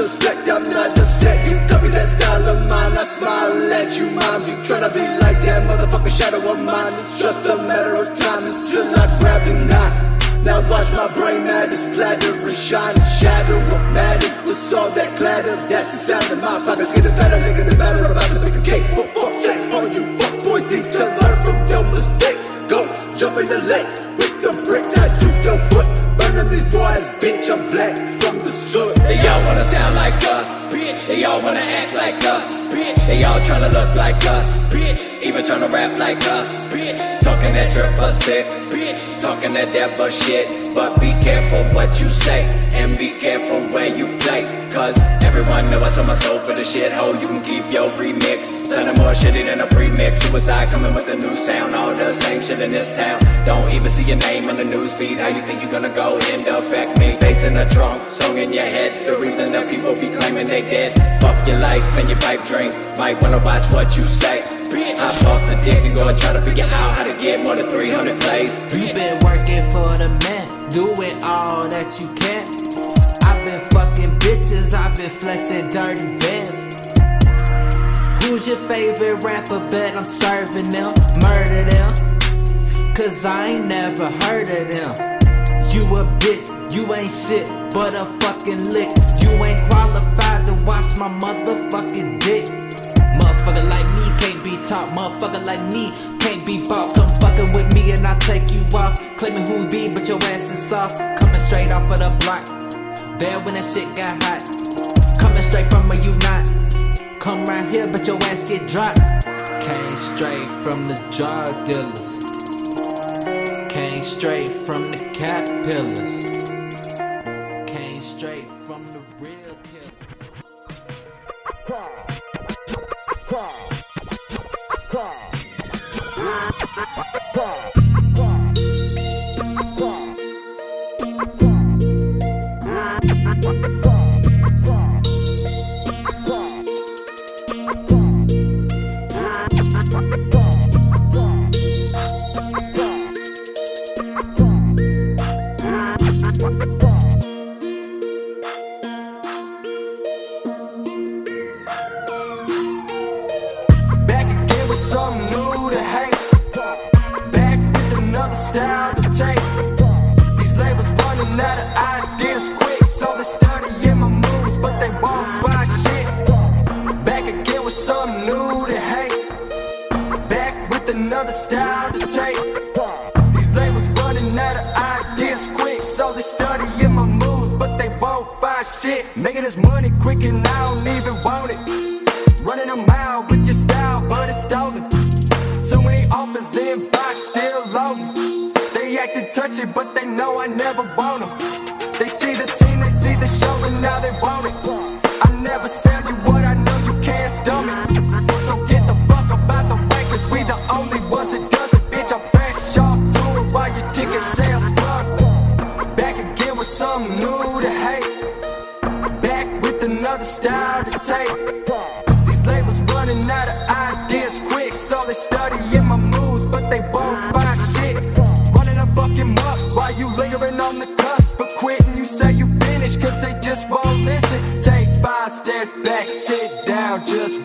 respect, I'm not upset. You copy that style of mine, I smile at you, moms. You tryna be like that motherfucker shadow of mine. It's just a matter of time until I grab the knot. Now watch my brain matter splatter and shine and shatter what matters. What's all that clatter? That's the sound of my pockets getting fatter. Nigga, the battle about to bake a cake for fuck's sake. All you fuck boys need to learn from your mistakes. Go jump in the lake with the brick tattoo your foot. These boys, bitch. I'm black from the soot. They all wanna sound like us. bitch. They all wanna act like us. bitch. They all tryna look like us. Bitch. Even tryna rap like us. bitch. Talking that triple six. Talking that devil shit. But be careful what you say. And be careful where you play. Cause everyone know I sold my soul for the shithole. You can keep your remix. Sounding more shitty than a premix. Suicide coming with a new sound. All the same shit in this town. Don't even see your name on the news feed. How you think you gonna go and affect me? Bass in the trunk, song in your head. The reason that people be claiming they dead. Fuck your life and your pipe dream. Might wanna watch what you say. Hop off the dick and go and try to figure out how to get more than 300 plays. You been working for the man, doing all that you can. I've been fucking bitches, I've been flexing dirty vans. Who's your favorite rapper? Bet I'm serving them, murder them. Cause I ain't never heard of them. You a bitch, you ain't shit but a fucking lick. You ain't qualified to watch my motherfucking dick. Motherfucker like me can't be taught. Motherfucker like me can't be bought. Come fucking with me and I'll take you off. Claiming who be, but your ass is soft. Coming straight off of the block. There when that shit got hot. Coming straight from where you not. Come right here, but your ass get dropped. Came straight from the drug dealers. Came straight from the cap pillars. Came straight from the real killers. Of ideas quick, so they studying my moves, but they won't buy shit. Back again with something new to hate. Back with another style to take. These labels running out of ideas quick, so they study in my moves, but they won't find shit. Making this money quick and I don't even want it. Running a mile with your style, but it's stolen. Too many offers in box, still loading. They acting touchy, but they know I never want them. So get the fuck about the way, we the only ones that does it. Bitch, I'm fresh off tour while your ticket sales struggle. Back again with something new to hate. Back with another style to take. These labels running out of ideas quick, so they studying my moves, but they won't find shit. Running a fucking up while you lingering on the cusp of quitting. You say you finished, cause they just won't listen. Take five steps back, sit down,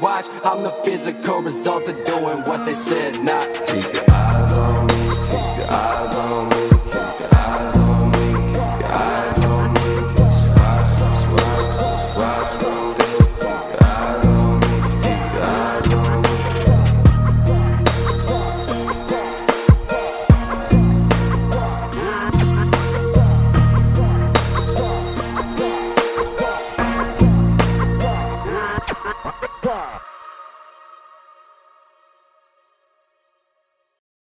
watch. I'm the physical result of doing what they said not. Keep your eyes on me, keep your eyes on me.